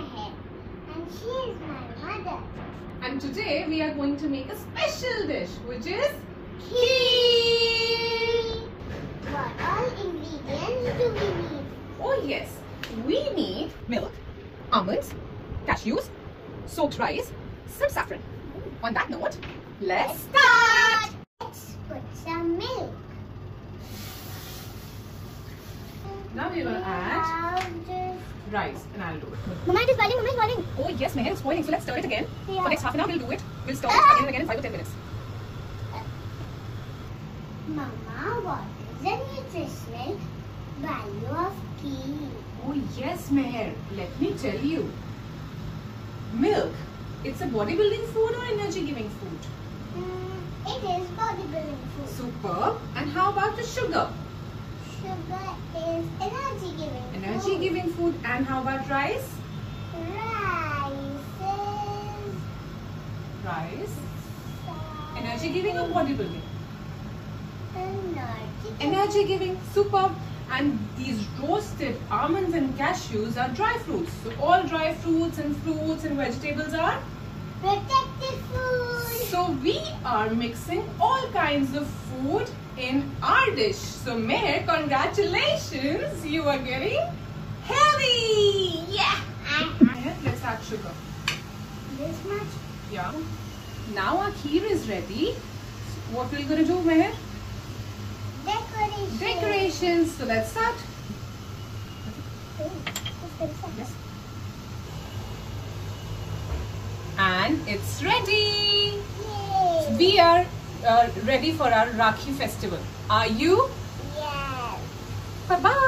And she is my mother. And today we are going to make a special dish which is Kheer. What all ingredients do we need? Oh yes, we need milk, almonds, cashews, soaked rice, some saffron. On that note, let's start! Let's put some milk. Now we're gonna add rice and I'll do it. Mama, it is boiling. Mama, is boiling. Oh yes, Meher, it's boiling. So let's stir it again. Yeah. For next half an hour we'll do it. We'll stir it again and again in 5 to 10 minutes. Mama, what is the nutritional value of kheer? Oh yes, Meher. Let me tell you. Milk. It's a bodybuilding food or energy giving food? Mm, it is bodybuilding food. Superb. And how about the sugar? Is energy giving. Energy giving food. And how about rice? Rice is Rice. Energy giving or bodybuilding? Energy. Energy giving. Superb. And these roasted almonds and cashews are dry fruits. So all dry fruits and fruits and vegetables are Protected food. So we are mixing all kinds of food in our dish. So Meher, congratulations! You are getting healthy! Yeah! Meher, let's add sugar. This much. Yeah. Now our kheer is ready. What we're gonna do, Meher? Decoration. Decorations. So let's start. and it's ready. Yay. We are uh, ready for our Rakhi festival. Are you? Yes. Bye-bye.